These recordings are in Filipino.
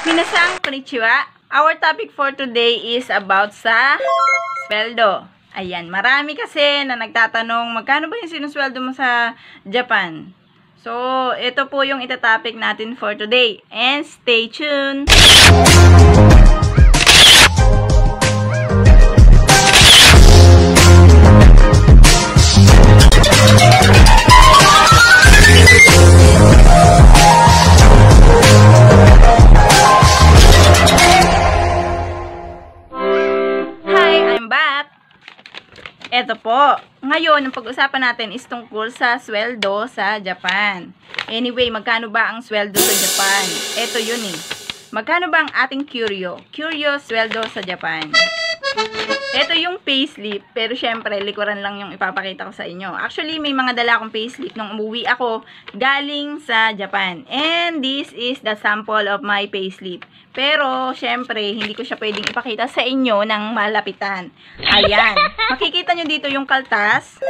Minasang konnichiwa. Our topic for today is about sa sweldo. Ayan, marami kasi na nagtatanong magkano ba yung sinusweldo mo sa Japan? So, ito po yung itatopic natin for today. And stay tuned! Eto po. Ngayon, ang pag-usapan natin is tungkol sa sweldo sa Japan. Anyway, magkano ba ang sweldo sa Japan? Eto yun eh. Magkano ba ang ating Curio? Curio sweldo sa Japan. Ito yung payslip, pero syempre, likuran lang yung ipapakita ko sa inyo. Actually, may mga dala akong payslip nung umuwi ako galing sa Japan. And this is the sample of my payslip. Pero, syempre, hindi ko siya pwedeng ipakita sa inyo ng malapitan. Ayan. Makikita nyo dito yung kaltas.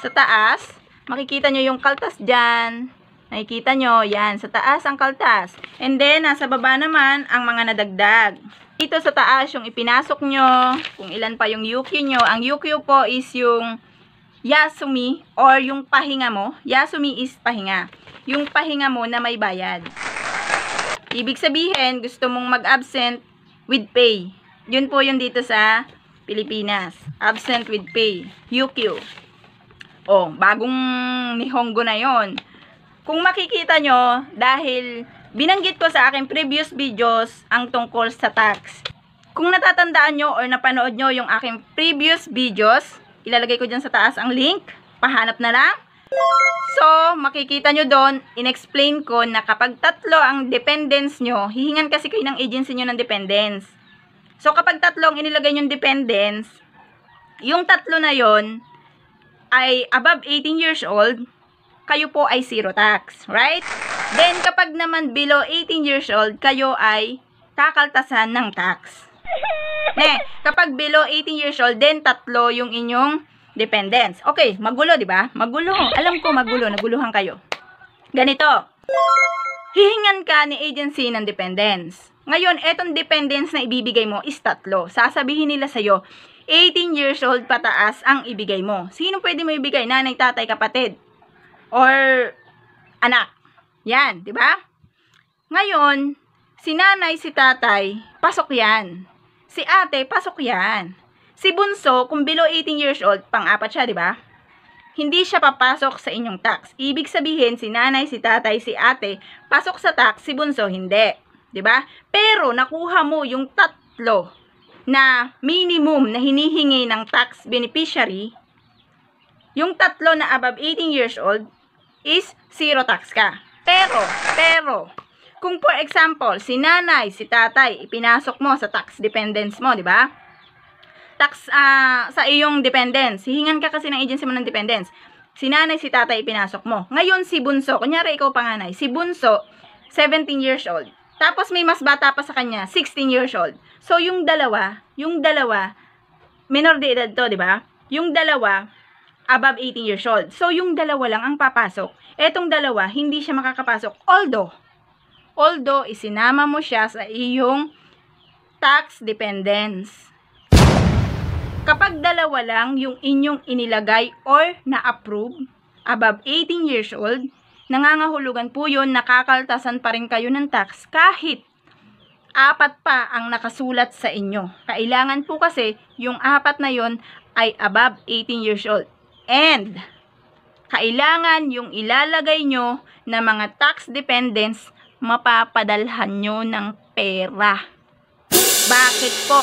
Sa taas. Makikita nyo yung kaltas dyan. Nakikita nyo, yan, sa taas ang kaltas. And then, nasa baba naman, ang mga nadagdag. Ito sa taas, yung ipinasok nyo, kung ilan pa yung UQ nyo. Ang UQ po is yung Yasumi or yung pahinga mo. Yasumi is pahinga. Yung pahinga mo na may bayad. Ibig sabihin, gusto mong mag-absent with pay. Yun po yung dito sa Pilipinas. Absent with pay. UQ. Oh, bagong Nihongo na yon. Kung makikita nyo, dahil binanggit ko sa aking previous videos ang tungkol sa tax. Kung natatandaan nyo or napanood nyo yung aking previous videos, ilalagay ko dyan sa taas ang link. Pahanap na lang. So, makikita nyo doon, inexplain ko na kapag tatlo ang dependents nyo, hihingan kasi kayo ng agency nyo ng dependents. So, kapag tatlo ang inilagay nyo dependents, yung tatlo na yon ay above 18 years old, kayo po ay zero tax, right? Then, kapag naman below 18 years old, kayo ay kakaltasan ng tax. Ne, kapag below 18 years old, then tatlo yung inyong dependents. Okay, magulo, di ba? Magulo. Alam ko magulo, naguluhan kayo. Ganito. Hihingan ka ni agency ng dependents. Ngayon, etong dependents na ibibigay mo is tatlo. Sasabihin nila sa'yo, 18 years old pataas ang ibigay mo. Sino pwede mo ibigay? Nanay, tatay, kapatid? Or anak? Yan, di ba? Ngayon, si nanay, si tatay, pasok yan. Si ate, pasok yan. Si bunso, kung below 18 years old, pang-apat siya, di ba? Hindi siya papasok sa inyong tax. Ibig sabihin, si nanay, si tatay, si ate, pasok sa tax, si bunso, hindi. Di ba? Pero, nakuha mo yung tatlo na minimum na hinihingi ng tax beneficiary, yung tatlo na above 18 years old, is zero tax ka. Pero, pero, kung for example, si nanay, si tatay, ipinasok mo sa tax dependents mo, di ba? Tax ah, sa iyong dependents. Hihingan ka kasi ng agency mo ng dependents. Si nanay, si tatay, ipinasok mo. Ngayon, si bunso, kunyari ikaw panganay, si bunso, 17 years old. Tapos may mas bata pa sa kanya, 16 years old. So, yung dalawa, yung dalawa, minor de edad to, di ba? Yung dalawa, above 18 years old. So, yung dalawa lang ang papasok. Etong dalawa, hindi siya makakapasok. Although, although, isinama mo siya sa iyong tax dependence. Kapag dalawa lang yung inyong inilagay or na-approve, above 18 years old, nangangahulugan po yun, nakakaltasan pa rin kayo ng tax kahit apat pa ang nakasulat sa inyo. Kailangan po kasi yung apat na yon ay above 18 years old. And, kailangan yung ilalagay nyo na mga tax dependents, mapapadalhan nyo ng pera. Bakit po?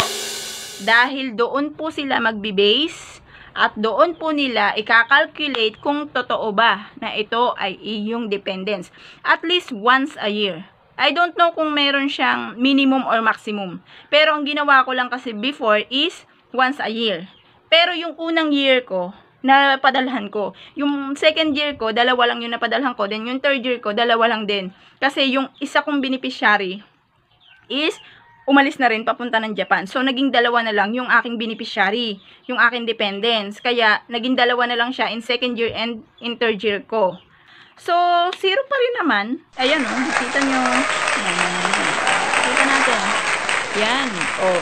Dahil doon po sila magbe-base at doon po nila ikakalculate kung totoo ba na ito ay iyong dependents. At least once a year. I don't know kung meron siyang minimum or maximum. Pero ang ginawa ko lang kasi before is once a year. Pero yung unang year ko, napadalhan ko. Yung second year ko, dalawa lang yung napadalhan ko. Then yung third year ko, dalawa lang din. Kasi yung isa kong beneficiary is umalis na rin papunta ng Japan. So, naging dalawa na lang yung aking beneficiary, yung aking dependents. Kaya, naging dalawa na lang siya in second year and in third year ko. So, zero pa rin naman. Ayan o, oh, nakita nyo. Ayan, ayan. Yan. Oh.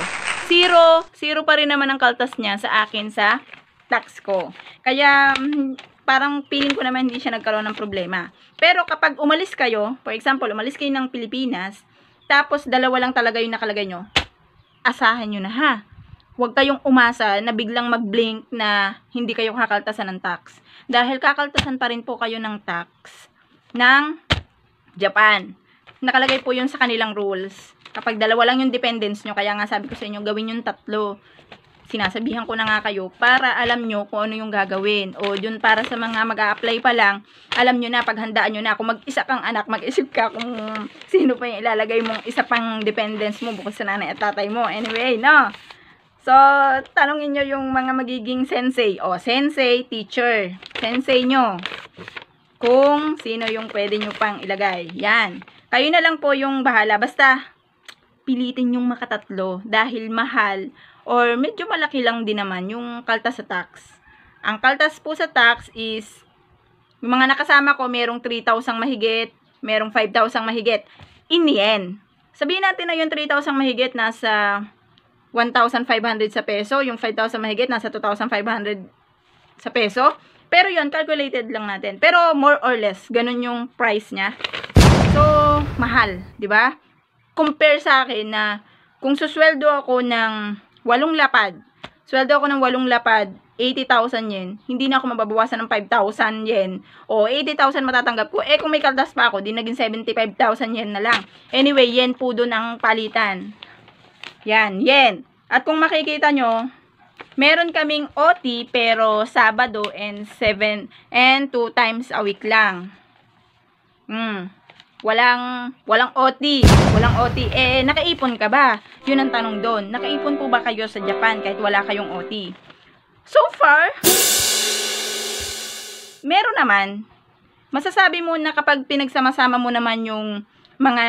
Zero. Zero pa rin naman ang kaltas niya sa akin sa tax ko. Kaya, mm, parang feeling ko naman hindi siya nagkaroon ng problema. Pero kapag umalis kayo, for example, umalis kayo ng Pilipinas, tapos dalawa lang talaga yung nakalagay nyo, asahan nyo na ha. Huwag kayong umasa na biglang mag-blink na hindi kayo kakaltasan ng tax. Dahil kakaltasan pa rin po kayo ng tax ng Japan. Nakalagay po yun sa kanilang rules. Kapag dalawa lang yung dependents nyo, kaya nga sabi ko sa inyo, gawin yung tatlo. Sinasabihan ko na nga kayo para alam nyo kung ano yung gagawin. O yun para sa mga mag apply pa lang, alam nyo na, paghandaan nyo na. Kung mag-isa kang anak, mag-isip ka kung sino pa yung ilalagay mong isa pang dependents mo bukod sa nanay at tatay mo. Anyway, no? So, tanongin nyo yung mga magiging sensei. O, sensei, teacher. Sensei nyo. Kung sino yung pwede nyo pang ilagay. Yan. Kayo na lang po yung bahala. Basta, pilitin yung makatatlo. Dahil mahal or medyo malaki lang din naman yung kaltas sa tax. Ang kaltas po sa tax is, yung mga nakasama ko, merong 3,000 mahigit, merong 5,000 mahigit. In the end, sabihin natin na yung 3,000 mahigit nasa 1,500 sa peso, yung 5,000 mahigit nasa 2,500 sa peso. Pero yun, calculated lang natin. Pero more or less, ganun yung price niya. So, mahal, di ba? Compare sa akin na kung susweldo ako ng walong lapad, sweldo ako ng walong lapad, 80,000 yen, hindi na ako mababawasan ng 5,000 yen, o 80,000 matatanggap ko, eh kung may kaldas pa ako, di naging 75,000 yen na lang. Anyway, yen po doon ang palitan. Yan, yen. At kung makikita nyo, meron kaming OT pero Sabado and 7 and 2 times a week lang. Hmm. Walang walang OT, walang OT. Eh nakaipon ka ba? 'Yun ang tanong doon. Nakaipon po ba kayo sa Japan kahit wala kayong OT? So far, meron naman. Masasabi mo na kapag pinagsama-sama mo naman yung mga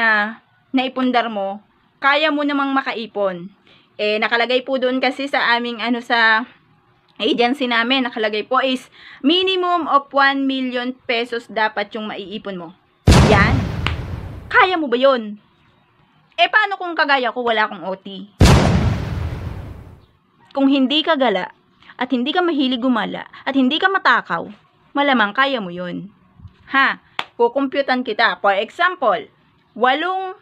naipundar mo, kaya mo namang makaipon. Eh, nakalagay po doon kasi sa aming ano sa agency namin, nakalagay po is minimum of 1 million pesos dapat yung maiipon mo. Yan. Kaya mo ba yun? Eh, paano kung kagaya ko wala akong OT? Kung hindi ka gala, at hindi ka mahilig gumala, at hindi ka matakaw, malamang kaya mo yun. Ha? Kukumputan kita. For example, walong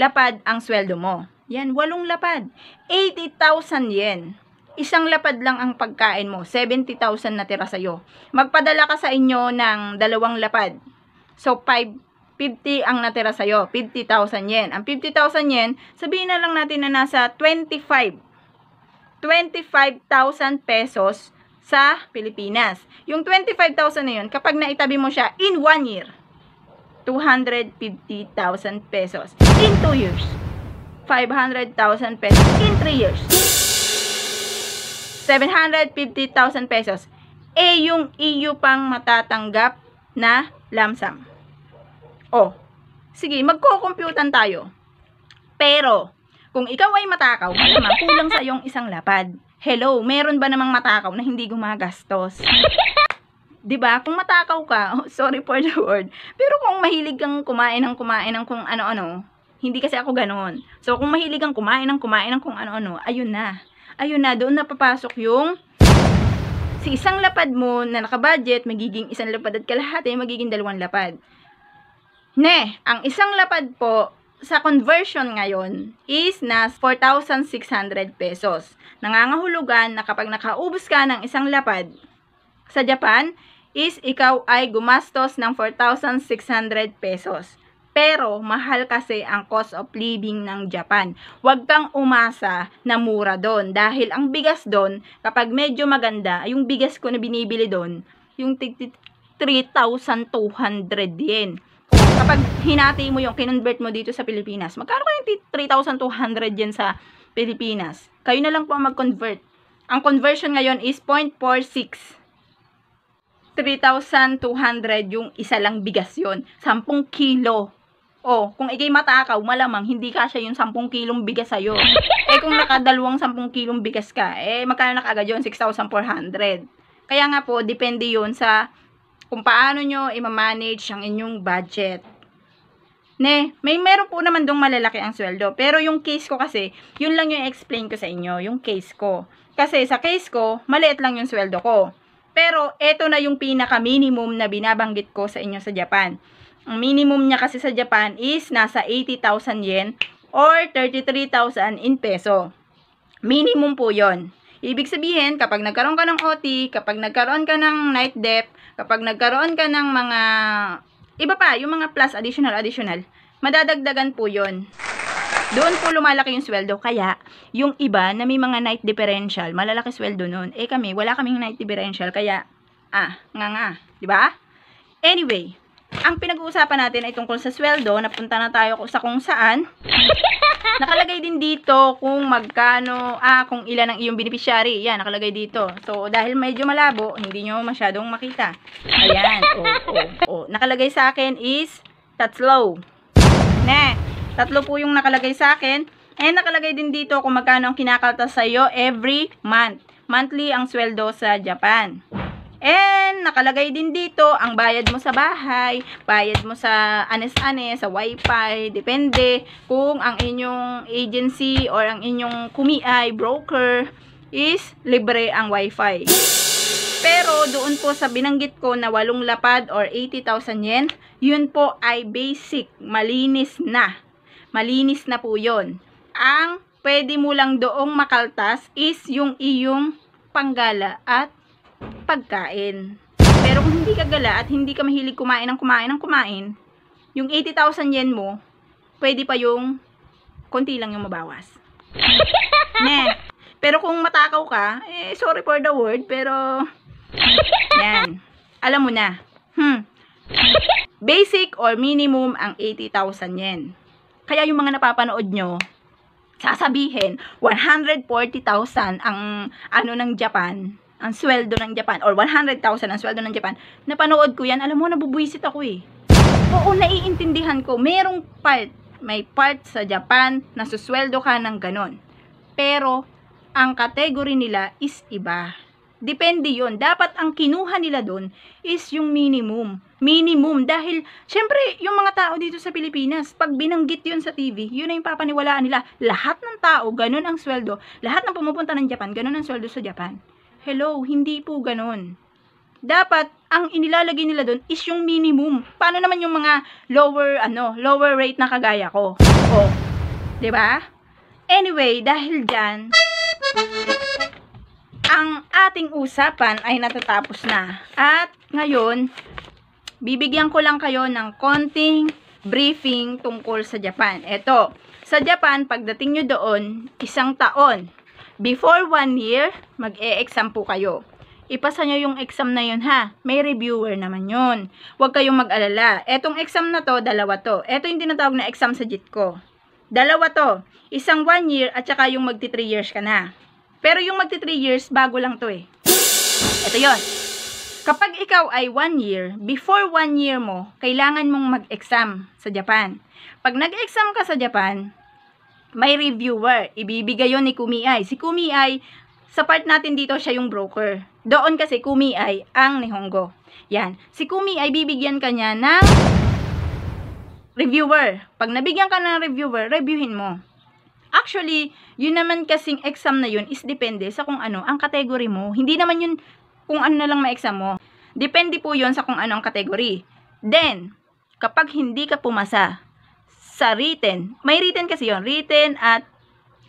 lapad ang sweldo mo. Yan, walong lapad. 80,000 yen. Isang lapad lang ang pagkain mo. 70,000 na tira sa'yo. Magpadala ka sa inyo ng dalawang lapad. So, 550 ang natira sa'yo. 50,000 yen. Ang 50,000 yen, sabihin na lang natin na nasa 25. 25,000 pesos sa Pilipinas. Yung 25,000 na yun, kapag naitabi mo siya in one year, 250,000 pesos. In 2 years, 500,000 pesos. In 3 years, 750,000 pesos. Eh, yung iyo pang matatanggap na lamsam. Oh, sige, magko-computan tayo. Pero, kung ikaw ay matakaw, malamang kulang sa iyong isang lapad. Hello, meron ba namang matakaw na hindi gumagastos? 'Di ba? Kung matakaw ka, oh, sorry for the word. Pero kung mahilig kang kumain ng kumain ng kung ano-ano, hindi kasi ako ganoon. So kung mahilig kang kumain ng kumain ng kung ano-ano, ayun na. Ayun na, doon na papasok yung si isang lapad mo na nakabudget, magiging isang lapad at kalahati, magiging dalawang lapad. Ne, ang isang lapad po, sa conversion ngayon is na 4,600 pesos. Nangangahulugan na kapag nakaubos ka ng isang lapad sa Japan, is ikaw ay gumastos ng 4,600 pesos. Pero, mahal kasi ang cost of living ng Japan. Huwag kang umasa na mura doon. Dahil ang bigas doon, kapag medyo maganda, yung bigas ko na binibili doon, yung 3,200 yen. Kapag hinati mo yung kinonvert mo dito sa Pilipinas, magkano kayong 3,200 yen sa Pilipinas? Kayo na lang po mag-convert. Ang conversion ngayon is 0.46. 3,200 yung isa lang bigas yon 10 kilo Oh, kung ikay matakaw, malamang hindi ka siya yung 10 kilong bigas sa'yo. eh, kung nakadalawang 10 kilong bigas ka, eh, magkano na kagad yun? 6,400. Kaya nga po, depende yun sa kung paano nyo i-manage ang inyong budget. Ne, may meron po naman dong malalaki ang sweldo. Pero yung case ko kasi, yun lang yung explain ko sa inyo, yung case ko. Kasi sa case ko, maliit lang yung sweldo ko. Pero eto na yung pinaka minimum na binabanggit ko sa inyo sa Japan. Ang minimum niya kasi sa Japan is nasa 80,000 yen or 33,000 in peso. Minimum po yon. Ibig sabihin, kapag nagkaroon ka ng OT, kapag nagkaroon ka ng night dep, kapag nagkaroon ka ng mga, iba pa, yung mga plus additional, additional, madadagdagan po yon. Doon po lumalaki yung sweldo. Kaya, yung iba na may mga night differential, malalaki sweldo nun. Eh kami, wala kaming night differential. Kaya, ah, nga nga. Ba? Anyway, ang pinag-uusapan natin ay tungkol sa sweldo. Napunta na tayo sa kung saan. Nakalagay din dito kung magkano, ah, kung ilan ang iyong beneficiary. Yan, nakalagay dito. So, dahil medyo malabo, hindi nyo masyadong makita. Ayan, o, oh, o, oh, oh. Nakalagay sa akin is tatlo. Ne, tatlo po yung nakalagay sa akin. And nakalagay din dito kung magkano ang kinakaltas sa'yo every month. Monthly ang sweldo sa Japan. And nakalagay din dito ang bayad mo sa bahay, bayad mo sa anes-anes, sa wifi, depende kung ang inyong agency or ang inyong kumiay, broker is libre ang wifi. Pero doon po sa binanggit ko na walong lapad or 80,000 yen, yun po ay basic, malinis na. Malinis na po yun. Ang pwede mo lang doong makaltas is yung iyong panggala at pagkain. Pero kung hindi ka gala at hindi ka mahilig kumain ng kumain ng kumain, yung 80,000 yen mo, pwede pa yung konti lang yung mabawas. ne. Pero kung matakaw ka, eh, sorry for the word, pero, yan. Alam mo na. Hmm. Basic or minimum ang 80,000 yen. Kaya yung mga napapanood nyo, sasabihin, 140,000 ang ano ng Japan, ang sweldo ng Japan or 100,000 ang sweldo ng Japan, napanood ko yan, alam mo, nabubuisit ako eh. Oo, naiintindihan ko, merong part, may part sa Japan na susweldo ka ng ganon. Pero, ang category nila is iba. Depende yon Dapat ang kinuha nila doon is yung minimum. Minimum. Dahil, syempre, yung mga tao dito sa Pilipinas, pag binanggit yun sa TV, yun na yung papaniwalaan nila. Lahat ng tao, ganun ang sweldo. Lahat ng pumupunta ng Japan, ganun ang sweldo sa Japan. Hello, hindi po ganon. Dapat, ang inilalagay nila doon is yung minimum. Paano naman yung mga lower, ano, lower rate na kagaya ko? O, oh, ba? Diba? Anyway, dahil dyan, ang ating usapan ay natatapos na. At ngayon, bibigyan ko lang kayo ng konting briefing tungkol sa Japan. Ito, sa Japan, pagdating nyo doon, isang taon, Before one year, mag-e-exam po kayo. Ipasa nyo yung exam na yun ha. May reviewer naman yun. Huwag kayong mag-alala. Etong exam na to, dalawa to. Eto yung tinatawag na exam sa JIT ko. Dalawa to. Isang one year at saka yung magti 3 years ka na. Pero yung magti 3 years, bago lang to eh. Ito yon. Kapag ikaw ay one year, before one year mo, kailangan mong mag-exam sa Japan. Pag nag-exam ka sa Japan, may reviewer. Ibibigay yon ni Kumiai. Si Kumiai, sa part natin dito, siya yung broker. Doon kasi Kumiai ang Nihongo. Yan. Si Kumiai, bibigyan ka niya ng reviewer. Pag nabigyan ka ng reviewer, reviewin mo. Actually, yun naman kasing exam na yun is depende sa kung ano ang category mo. Hindi naman yun kung ano na lang ma-exam mo. Depende po yun sa kung ano ang category. Then, kapag hindi ka pumasa sa written. May written kasi yon written at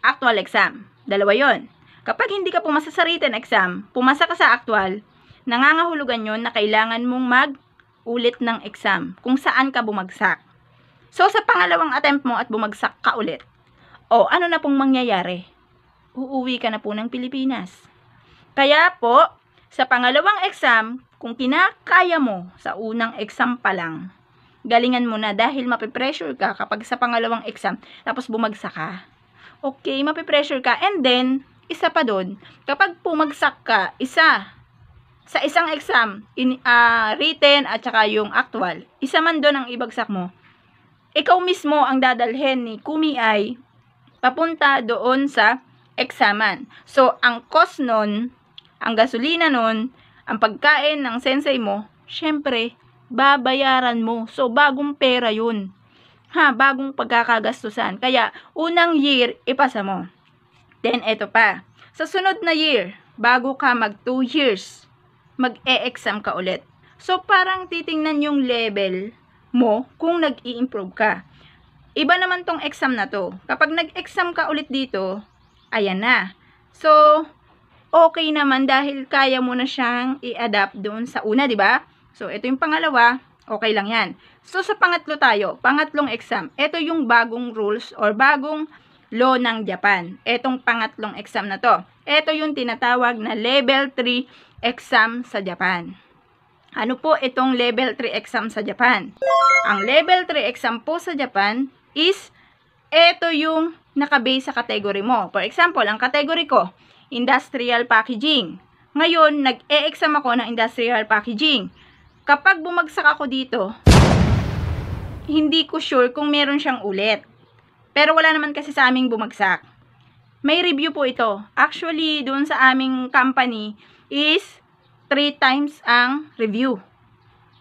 actual exam. Dalawa yon. Kapag hindi ka pumasa sa written exam, pumasa ka sa actual, nangangahulugan yon na kailangan mong mag-ulit ng exam kung saan ka bumagsak. So, sa pangalawang attempt mo at bumagsak ka ulit, o ano na pong mangyayari? Uuwi ka na po ng Pilipinas. Kaya po, sa pangalawang exam, kung kinakaya mo sa unang exam pa lang, galingan mo na dahil mapipressure ka kapag sa pangalawang exam, tapos bumagsak ka. Okay, mapipressure ka. And then, isa pa doon, kapag pumagsak ka, isa, sa isang exam, in, uh, written at saka yung actual, isa man doon ang ibagsak mo, ikaw mismo ang dadalhin ni Kumi ay papunta doon sa examan. So, ang cost nun, ang gasolina nun, ang pagkain ng sensei mo, syempre, babayaran mo. So, bagong pera yun. Ha, bagong pagkakagastusan. Kaya, unang year, ipasa mo. Then, eto pa. Sa sunod na year, bago ka mag 2 years, mag-e-exam ka ulit. So, parang titingnan yung level mo kung nag improve ka. Iba naman tong exam na to. Kapag nag-exam ka ulit dito, ayan na. So, okay naman dahil kaya mo na siyang i-adapt doon sa una, di ba? So, ito yung pangalawa, okay lang yan. So, sa pangatlo tayo, pangatlong exam, ito yung bagong rules or bagong law ng Japan. Etong pangatlong exam na to. Ito yung tinatawag na level 3 exam sa Japan. Ano po itong level 3 exam sa Japan? Ang level 3 exam po sa Japan is ito yung nakabase sa category mo. For example, ang category ko, industrial packaging. Ngayon, nag-e-exam ako ng industrial packaging. Kapag bumagsak ako dito, hindi ko sure kung meron siyang ulit. Pero wala naman kasi sa aming bumagsak. May review po ito. Actually, doon sa aming company is 3 times ang review.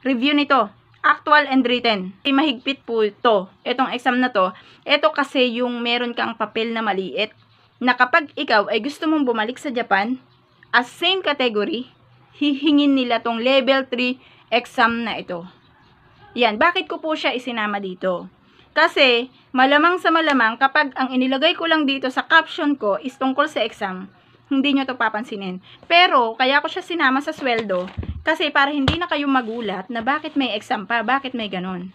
Review nito. Actual and written. Mahigpit po ito. Itong exam na to. Ito kasi yung meron kang papel na maliit. Na kapag ikaw ay gusto mong bumalik sa Japan, as same category, hihingin nila tong level 3 exam na ito. Yan. Bakit ko po siya isinama dito? Kasi, malamang sa malamang, kapag ang inilagay ko lang dito sa caption ko is tungkol sa exam, hindi nyo to papansinin. Pero, kaya ko siya sinama sa sweldo, kasi para hindi na kayo magulat na bakit may exam pa, bakit may ganon.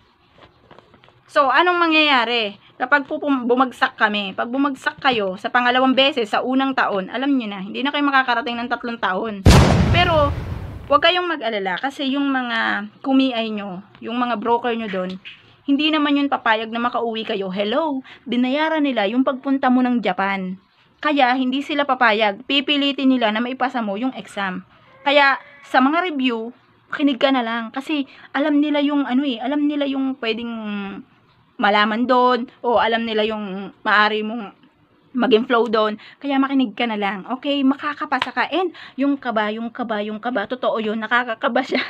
So, anong mangyayari? Kapag bumagsak kami, pag bumagsak kayo sa pangalawang beses sa unang taon, alam nyo na, hindi na kayo makakarating ng tatlong taon. Pero, huwag kayong mag-alala kasi yung mga kumiay nyo, yung mga broker nyo doon, hindi naman yun papayag na makauwi kayo. Hello, binayaran nila yung pagpunta mo ng Japan. Kaya, hindi sila papayag. Pipilitin nila na maipasa mo yung exam. Kaya, sa mga review, kinig ka na lang. Kasi, alam nila yung ano eh, alam nila yung pwedeng malaman doon, o alam nila yung maari mong maging flow doon. Kaya makinig ka na lang. Okay, makakapasa ka. And yung kaba, yung kaba, yung kaba, totoo yun, nakakakaba siya.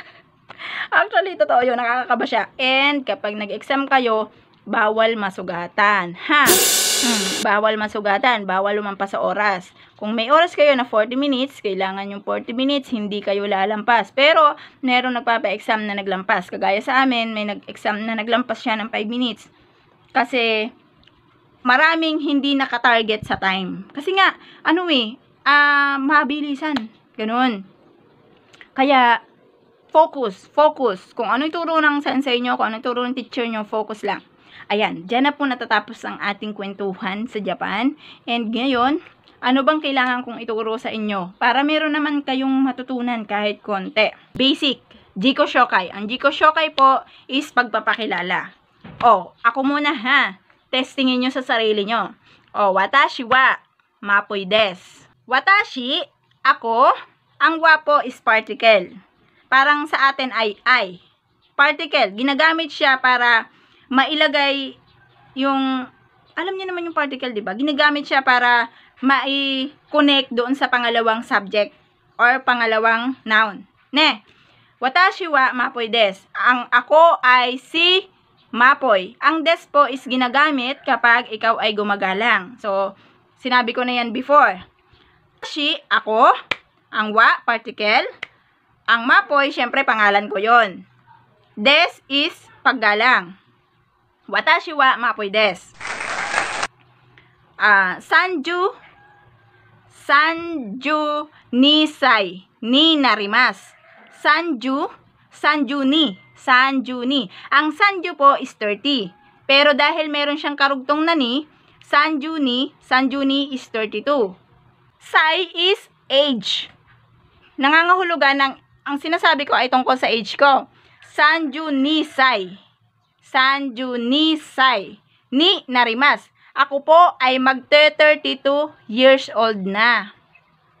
Actually, totoo yun, nakakakaba siya. And kapag nag-exam kayo, bawal masugatan. Ha? Hmm, bawal masugatan, bawal lumampas sa oras. Kung may oras kayo na 40 minutes, kailangan yung 40 minutes, hindi kayo lalampas. Pero, meron nagpapa-exam na naglampas. Kagaya sa amin, may nag-exam na naglampas siya ng 5 minutes. Kasi, maraming hindi nakatarget sa time. Kasi nga, ano eh, uh, mabilisan. Ganun. Kaya, focus, focus. Kung ano ituro ng sensei nyo, kung ano ituro ng teacher nyo, focus lang. Ayan, dyan na po natatapos ang ating kwentuhan sa Japan. And ngayon, ano bang kailangan kong ituro sa inyo? Para meron naman kayong matutunan kahit konti. Basic, Jiko Shokai. Ang Jiko Shokai po is pagpapakilala. O, ako muna ha. Testingin nyo sa sarili nyo. O, watashi wa mapoy des. Watashi, ako, ang wapo is particle parang sa atin ay I. Particle, ginagamit siya para mailagay yung, alam niyo naman yung particle, di ba? Ginagamit siya para mai-connect doon sa pangalawang subject or pangalawang noun. Ne, watashi wa mapoy des. Ang ako ay si mapoy. Ang des po is ginagamit kapag ikaw ay gumagalang. So, sinabi ko na yan before. Si, ako. Ang wa, particle. Ang Mapoy, syempre pangalan ko yon. Des is paggalang. Watashi wa Mapoy des. Uh, Sanju Sanju Nisai ni narimas. Sanju Sanju ni Sanju ni. Ang Sanju po is 30. Pero dahil meron siyang karugtong na ni, Sanju ni, Sanju ni is 32. Sai is age. Nangangahulugan ng ang sinasabi ko ay tungkol sa age ko. Sanju Nisai. Sanju Nisai. Ni Narimas. Ako po ay mag-32 years old na.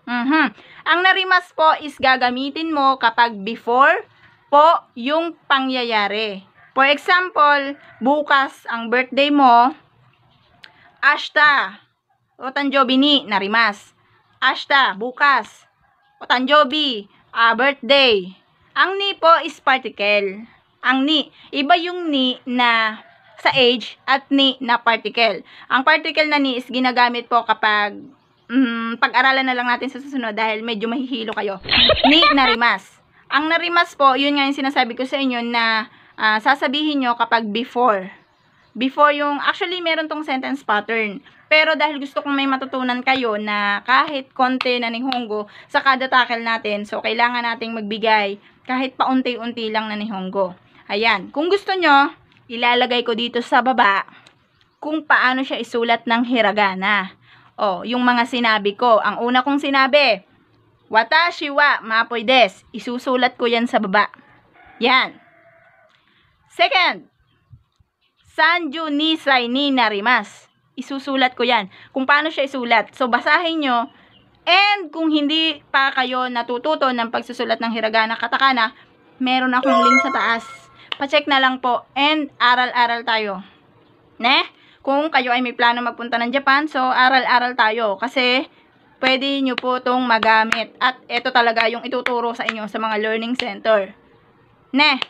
Mm -hmm. Ang narimas po is gagamitin mo kapag before po yung pangyayari. For example, bukas ang birthday mo, Ashta, o tanjobi ni narimas. Ashta, bukas. O tanjobi, uh, birthday. Ang ni po is particle. Ang ni. Iba yung ni na sa age at ni na particle. Ang particle na ni is ginagamit po kapag mm, pag-aralan na lang natin sa susunod dahil medyo mahihilo kayo. Ni narimas. Ang narimas po, yun nga yung sinasabi ko sa inyo na ah, sasabihin nyo kapag before. Before yung, actually meron tong sentence pattern. Pero dahil gusto kong may matutunan kayo na kahit konti na nihongo sa kada tackle natin, so kailangan nating magbigay kahit paunti-unti lang na nihongo. Ayan, kung gusto nyo, ilalagay ko dito sa baba kung paano siya isulat ng hiragana. O, yung mga sinabi ko. Ang una kong sinabi, Watashi wa mapoy des. Isusulat ko yan sa baba. Yan. Second, Sanju nisai ni narimas. Isusulat ko yan. Kung paano siya isulat. So, basahin nyo. And kung hindi pa kayo natututo ng pagsusulat ng hiragana katakana, meron akong link sa taas. Pacheck na lang po. And aral-aral tayo. Ne? Kung kayo ay may plano magpunta ng Japan, so aral-aral tayo. Kasi pwede nyo po itong magamit. At ito talaga yung ituturo sa inyo sa mga learning center. Ne?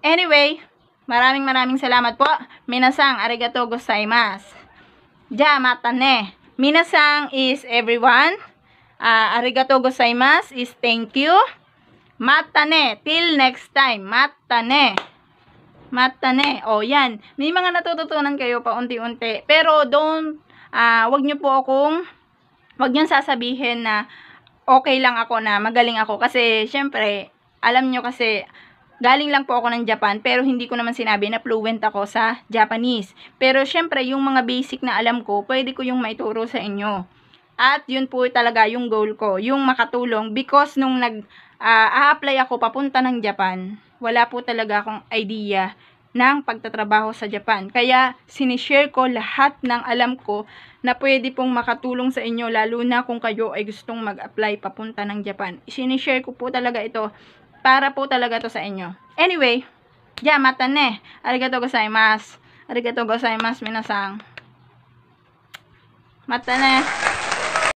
Anyway, maraming maraming salamat po. Minasang arigato gozaimasu. Ja, mata ne. Minasang is everyone. Ah, arigato gozaimasu is thank you. Mata ne. Till next time. Mata ne. Mata ne. O, yan. May mga natututunan kayo pa unti-unti. Pero don't, ah, wag nyo po akong, wag nyo sasabihin na okay lang ako na magaling ako. Kasi, syempre, alam nyo kasi, galing lang po ako ng Japan, pero hindi ko naman sinabi na fluent ako sa Japanese. Pero, syempre, yung mga basic na alam ko, pwede ko yung maituro sa inyo. At, yun po talaga yung goal ko, yung makatulong. Because, nung nag, ah, a-apply ako papunta ng Japan, wala po talaga akong idea ng pagtatrabaho sa Japan. Kaya, sinishare ko lahat ng alam ko na pwede pong makatulong sa inyo, lalo na kung kayo ay gustong mag-apply papunta ng Japan. Sinishare ko po talaga ito para po talaga to sa inyo. Anyway, ya, mata ne. Arigato gozaimasu. Arigato gozaimasu, minasang. Mata ne.